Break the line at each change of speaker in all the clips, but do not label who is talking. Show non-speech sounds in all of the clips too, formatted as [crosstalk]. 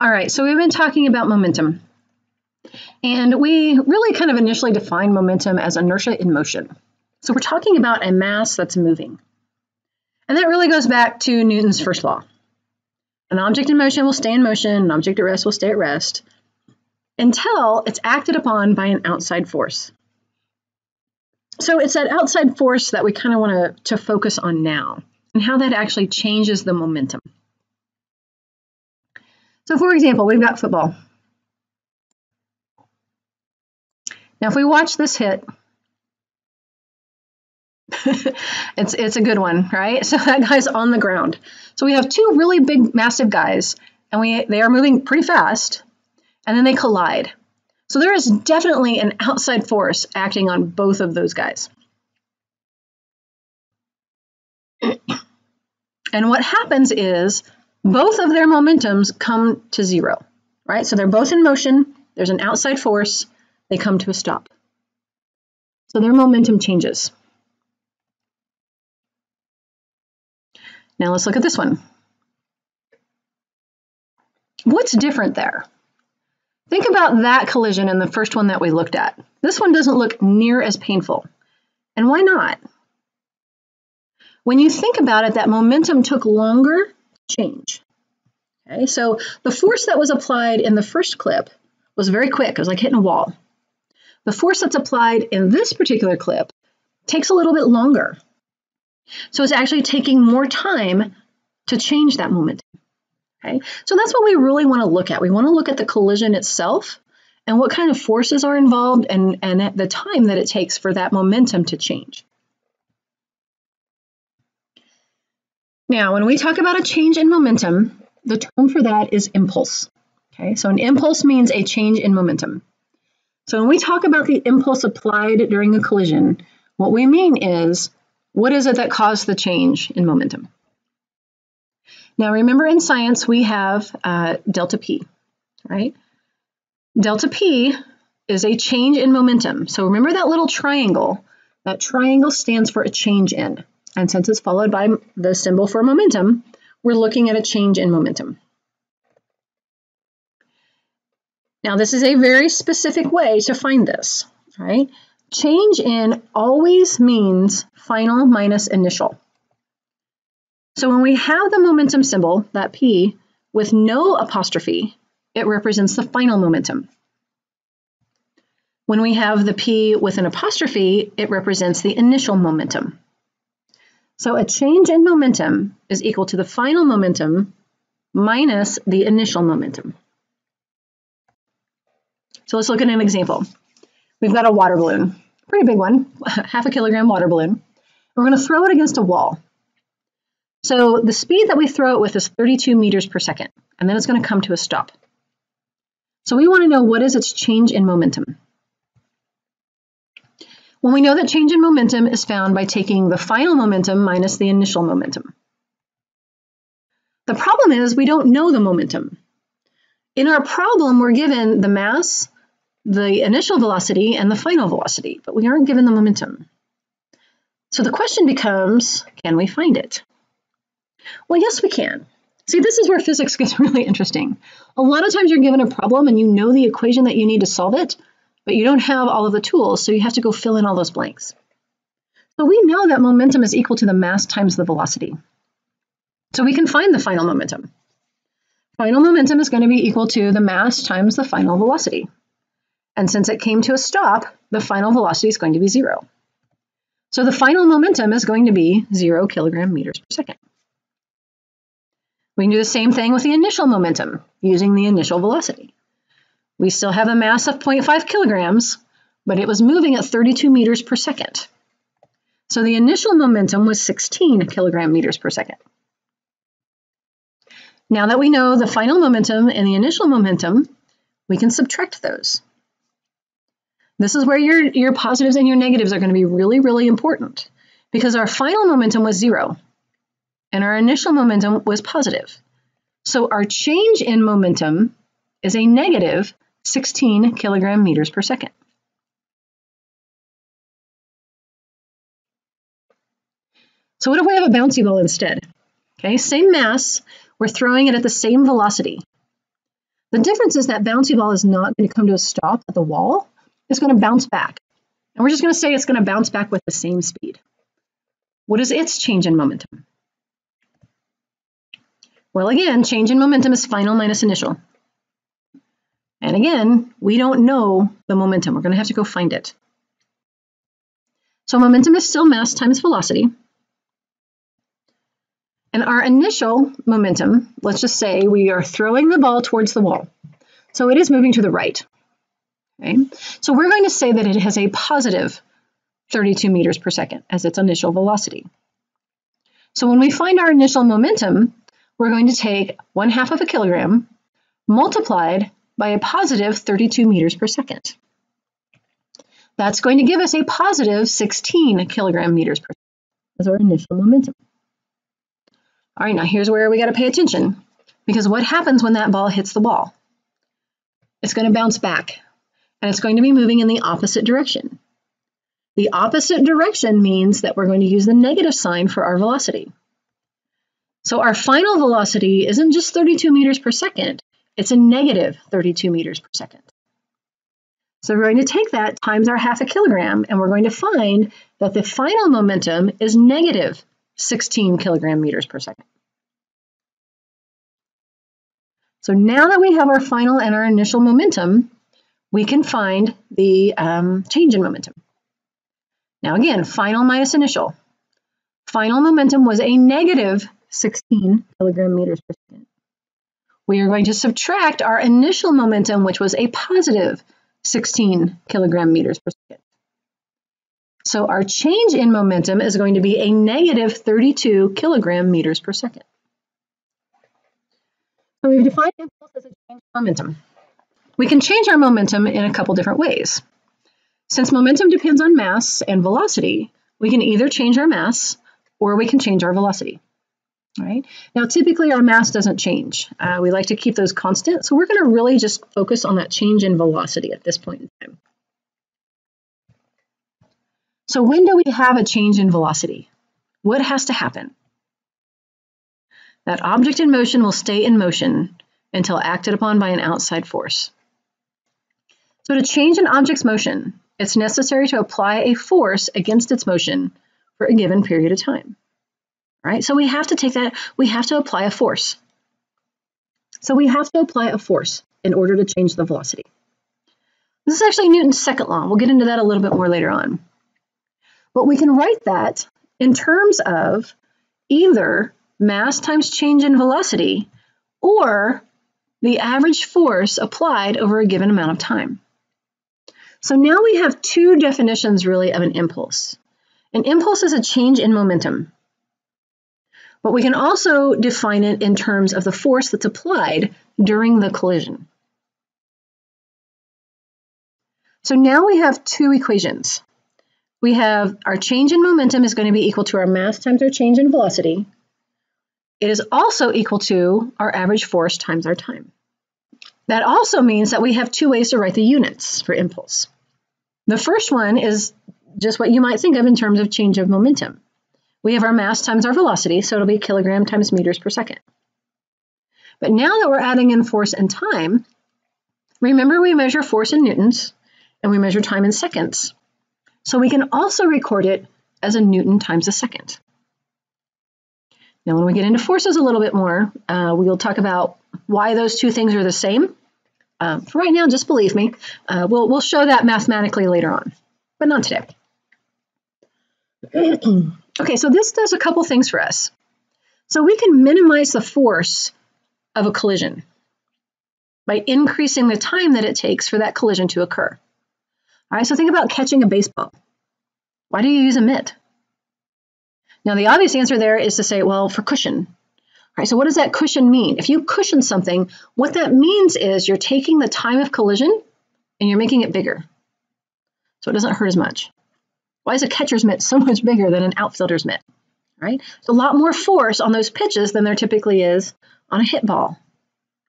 All right, so we've been talking about momentum. And we really kind of initially defined momentum as inertia in motion. So we're talking about a mass that's moving. And that really goes back to Newton's first law. An object in motion will stay in motion, an object at rest will stay at rest, until it's acted upon by an outside force. So it's that outside force that we kind of want to focus on now and how that actually changes the momentum. So for example, we've got football. Now if we watch this hit, [laughs] it's it's a good one, right? So [laughs] that guy's on the ground. So we have two really big, massive guys, and we they are moving pretty fast, and then they collide. So there is definitely an outside force acting on both of those guys. [clears throat] and what happens is both of their momentums come to zero, right? So they're both in motion. There's an outside force. They come to a stop. So their momentum changes. Now let's look at this one. What's different there? Think about that collision and the first one that we looked at. This one doesn't look near as painful. And why not? When you think about it, that momentum took longer change. Okay, so the force that was applied in the first clip was very quick. It was like hitting a wall. The force that's applied in this particular clip takes a little bit longer. So it's actually taking more time to change that momentum. Okay, so that's what we really want to look at. We want to look at the collision itself and what kind of forces are involved and, and the time that it takes for that momentum to change. Now, when we talk about a change in momentum, the term for that is impulse. Okay, so an impulse means a change in momentum. So when we talk about the impulse applied during a collision, what we mean is what is it that caused the change in momentum? Now, remember in science, we have uh, delta P, right? Delta P is a change in momentum. So remember that little triangle. That triangle stands for a change in. And since it's followed by the symbol for momentum, we're looking at a change in momentum. Now, this is a very specific way to find this, right? Change in always means final minus initial. So when we have the momentum symbol, that P, with no apostrophe, it represents the final momentum. When we have the P with an apostrophe, it represents the initial momentum. So a change in momentum is equal to the final momentum minus the initial momentum. So let's look at an example. We've got a water balloon, pretty big one, [laughs] half a kilogram water balloon. We're going to throw it against a wall. So the speed that we throw it with is 32 meters per second, and then it's going to come to a stop. So we want to know what is its change in momentum. Well, we know that change in momentum is found by taking the final momentum minus the initial momentum. The problem is we don't know the momentum. In our problem, we're given the mass, the initial velocity and the final velocity, but we aren't given the momentum. So the question becomes, can we find it? Well, yes, we can. See, this is where physics gets [laughs] really interesting. A lot of times you're given a problem and you know the equation that you need to solve it, but you don't have all of the tools, so you have to go fill in all those blanks. So we know that momentum is equal to the mass times the velocity. So we can find the final momentum. Final momentum is going to be equal to the mass times the final velocity. And since it came to a stop, the final velocity is going to be zero. So the final momentum is going to be zero kilogram meters per second. We can do the same thing with the initial momentum using the initial velocity. We still have a mass of 0.5 kilograms, but it was moving at 32 meters per second. So the initial momentum was 16 kilogram meters per second. Now that we know the final momentum and the initial momentum, we can subtract those. This is where your, your positives and your negatives are going to be really, really important because our final momentum was zero and our initial momentum was positive. So our change in momentum is a negative 16 kilogram meters per second. So what if we have a bouncy ball instead? Okay, same mass, we're throwing it at the same velocity. The difference is that bouncy ball is not going to come to a stop at the wall. It's going to bounce back. And we're just going to say it's going to bounce back with the same speed. What is its change in momentum? Well, again, change in momentum is final minus initial. And again, we don't know the momentum. We're going to have to go find it. So momentum is still mass times velocity. And our initial momentum, let's just say we are throwing the ball towards the wall. So it is moving to the right. Okay? So we're going to say that it has a positive 32 meters per second as its initial velocity. So when we find our initial momentum, we're going to take one half of a kilogram multiplied by a positive 32 meters per second. That's going to give us a positive 16 kilogram meters per second as our initial momentum. All right, now here's where we got to pay attention because what happens when that ball hits the wall? It's going to bounce back and it's going to be moving in the opposite direction. The opposite direction means that we're going to use the negative sign for our velocity. So our final velocity isn't just 32 meters per second, it's a negative 32 meters per second. So we're going to take that times our half a kilogram, and we're going to find that the final momentum is negative 16 kilogram meters per second. So now that we have our final and our initial momentum, we can find the um, change in momentum. Now again, final minus initial. Final momentum was a negative 16 kilogram meters per second. We are going to subtract our initial momentum, which was a positive 16 kilogram meters per second. So our change in momentum is going to be a negative 32 kilogram meters per second. So we've defined impulse as a change in momentum. We can change our momentum in a couple different ways. Since momentum depends on mass and velocity, we can either change our mass or we can change our velocity. Right Now, typically our mass doesn't change. Uh, we like to keep those constant, so we're going to really just focus on that change in velocity at this point in time. So when do we have a change in velocity? What has to happen? That object in motion will stay in motion until acted upon by an outside force. So to change an object's motion, it's necessary to apply a force against its motion for a given period of time. Right? So we have to take that, we have to apply a force. So we have to apply a force in order to change the velocity. This is actually Newton's second law. We'll get into that a little bit more later on. But we can write that in terms of either mass times change in velocity or the average force applied over a given amount of time. So now we have two definitions really of an impulse. An impulse is a change in momentum. But we can also define it in terms of the force that's applied during the collision. So now we have two equations we have our change in momentum is going to be equal to our mass times our change in velocity. It is also equal to our average force times our time. That also means that we have two ways to write the units for impulse. The first one is just what you might think of in terms of change of momentum. We have our mass times our velocity, so it'll be kilogram times meters per second. But now that we're adding in force and time, remember we measure force in newtons and we measure time in seconds. So we can also record it as a Newton times a second. Now, when we get into forces a little bit more, uh, we'll talk about why those two things are the same. Um, for right now, just believe me. Uh, we'll, we'll show that mathematically later on, but not today. Okay, so this does a couple things for us. So we can minimize the force of a collision by increasing the time that it takes for that collision to occur. All right, so think about catching a baseball. Why do you use a mitt? Now, the obvious answer there is to say, well, for cushion. All right, so what does that cushion mean? If you cushion something, what that means is you're taking the time of collision and you're making it bigger. So it doesn't hurt as much. Why is a catcher's mitt so much bigger than an outfielder's mitt? Right? It's a lot more force on those pitches than there typically is on a hit ball.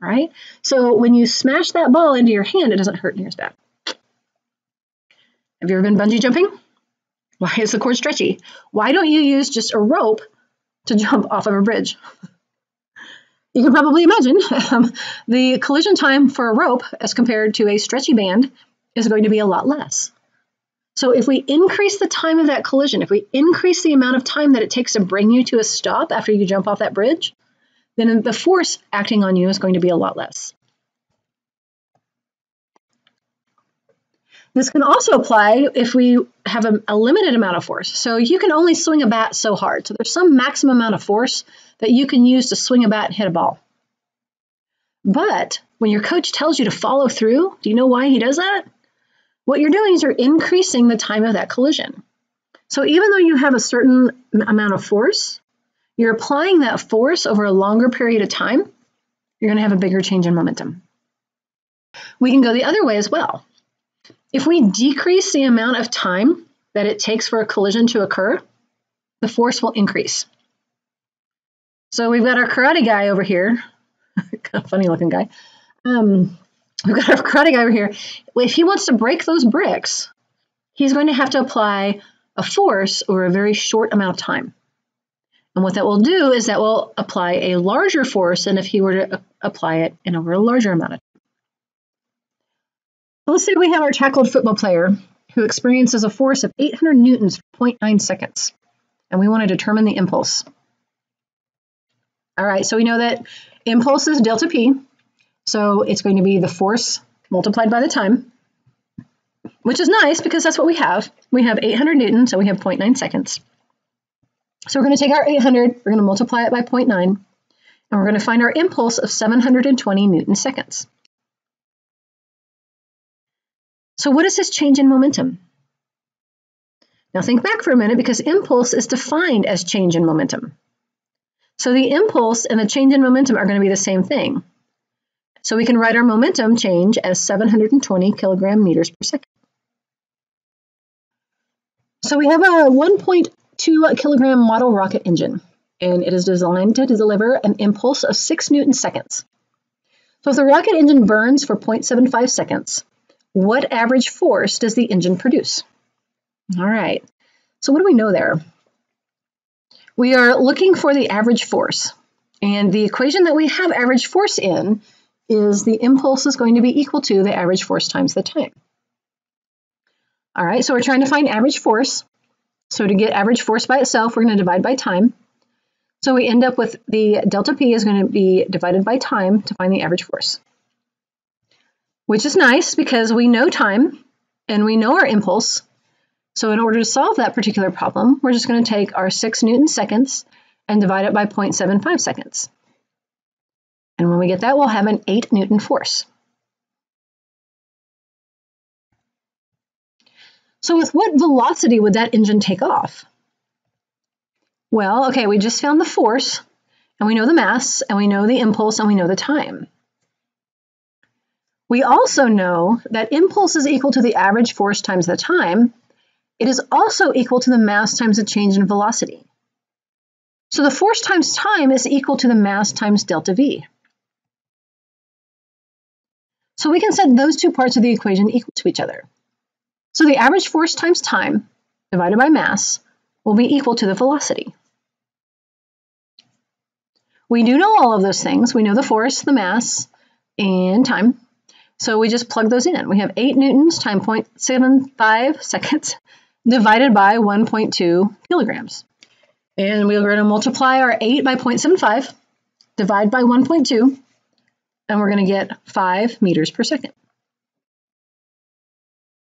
Right? So when you smash that ball into your hand, it doesn't hurt near as bad. Have you ever been bungee jumping? Why is the cord stretchy? Why don't you use just a rope to jump off of a bridge? [laughs] you can probably imagine um, the collision time for a rope as compared to a stretchy band is going to be a lot less. So if we increase the time of that collision, if we increase the amount of time that it takes to bring you to a stop after you jump off that bridge, then the force acting on you is going to be a lot less. This can also apply if we have a, a, limited amount of force. So you can only swing a bat so hard. So there's some maximum amount of force that you can use to swing a bat and hit a ball. But when your coach tells you to follow through, do you know why he does that? What you're doing is you're increasing the time of that collision. So even though you have a certain amount of force, you're applying that force over a longer period of time, you're going to have a bigger change in momentum. We can go the other way as well. If we decrease the amount of time that it takes for a collision to occur, the force will increase. So we've got our karate guy over here, [laughs] funny looking guy. Um, we've got our karate guy over here. If he wants to break those bricks, he's going to have to apply a force over a very short amount of time. And what that will do is that will apply a larger force than if he were to apply it in over a larger amount of time. Let's say we have our tackled football player who experiences a force of 800 newtons for 0.9 seconds, and we want to determine the impulse. All right, so we know that impulse is delta p, so it's going to be the force multiplied by the time, which is nice because that's what we have. We have 800 newtons, so we have 0.9 seconds. So we're going to take our 800, we're going to multiply it by 0.9, and we're going to find our impulse of 720 newton seconds. So what is this change in momentum? Now think back for a minute because impulse is defined as change in momentum. So the impulse and the change in momentum are going to be the same thing. So we can write our momentum change as 720 kilogram meters per second. So we have a 1.2 kilogram model rocket engine, and it is designed to deliver an impulse of 6 newton seconds. So if the rocket engine burns for 0.75 seconds, what average force does the engine produce? All right, so what do we know there? We are looking for the average force. And the equation that we have average force in is the impulse is going to be equal to the average force times the time. All right, so we're trying to find average force. So to get average force by itself, we're going to divide by time. So we end up with the delta P is going to be divided by time to find the average force which is nice because we know time and we know our impulse. So in order to solve that particular problem, we're just going to take our 6 newton seconds and divide it by 0.75 seconds. And when we get that, we'll have an 8 newton force. So with what velocity would that engine take off? Well, okay, we just found the force, and we know the mass, and we know the impulse, and we know the time. We also know that impulse is equal to the average force times the time. It is also equal to the mass times the change in velocity. So the force times time is equal to the mass times delta V. So we can set those two parts of the equation equal to each other. So the average force times time divided by mass will be equal to the velocity. We do know all of those things. We know the force, the mass, and time. So we just plug those in. We have 8 newtons times 0.75 seconds divided by 1.2 kilograms. And we're going to multiply our 8 by 0.75, divide by 1.2, and we're going to get 5 meters per second.